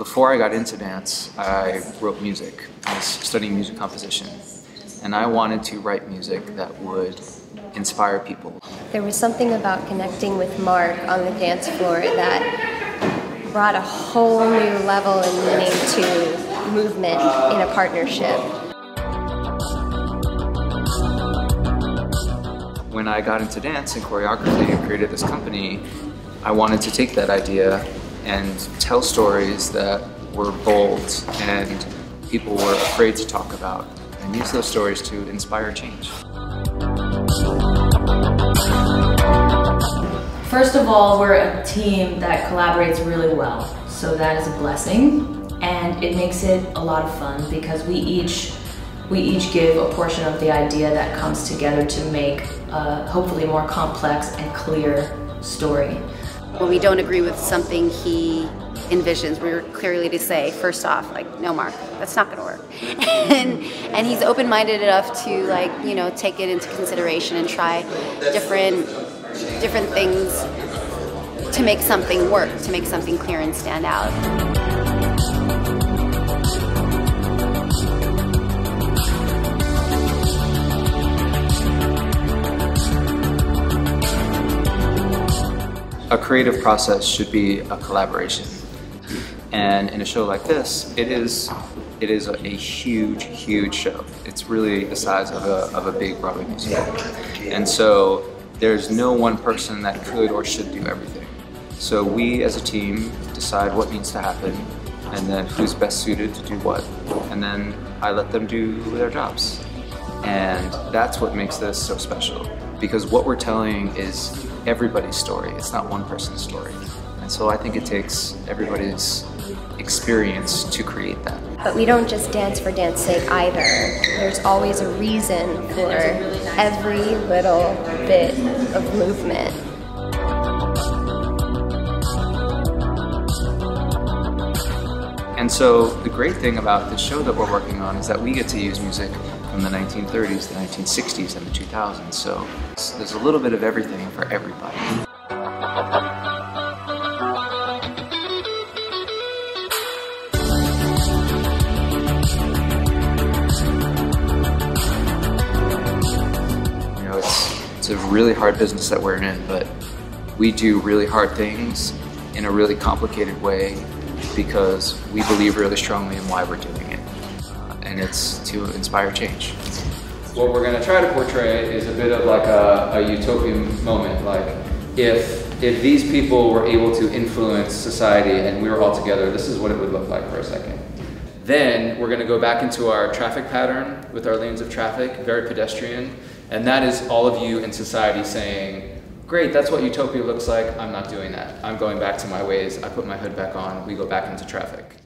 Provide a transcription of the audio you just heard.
Before I got into dance, I wrote music. I was studying music composition. And I wanted to write music that would inspire people. There was something about connecting with Mark on the dance floor that brought a whole new level and meaning to movement in a partnership. When I got into dance and choreography and created this company, I wanted to take that idea and tell stories that were bold and people were afraid to talk about and use those stories to inspire change. First of all, we're a team that collaborates really well, so that is a blessing and it makes it a lot of fun because we each we each give a portion of the idea that comes together to make a hopefully more complex and clear story. When we don't agree with something he envisions, we're clearly to say, first off, like, no, Mark, that's not going to work. and, and he's open-minded enough to, like, you know, take it into consideration and try different, different things to make something work, to make something clear and stand out. A creative process should be a collaboration. And in a show like this, it is it is a, a, huge, huge show. It's really the size of a, of a big Broadway musical. And so there's no one person that could or should do everything. So we as a team decide what needs to happen and then who's best suited to do what. And then I let them do their jobs. And that's what makes this so special. Because what we're telling is everybody's story. It's not one person's story. And so I think it takes everybody's experience to create that. But we don't just dance for dance sake either. There's always a reason for every little bit of movement. And so the great thing about this show that we're working on is that we get to use music from the 1930s, the 1960s, and the 2000s. So there's a little bit of everything for everybody. You know, it's, it's a really hard business that we're in, but we do really hard things in a really complicated way because we believe really strongly in why we're doing it and it's to inspire change. What we're going to try to portray is a bit of like a, a utopian moment, like if if these people were able to influence society and we were all together, this is what it would look like for a second. Then we're going to go back into our traffic pattern with our lanes of traffic, very pedestrian, and that is all of you in society saying, great, that's what utopia looks like, I'm not doing that. I'm going back to my ways, I put my hood back on, we go back into traffic.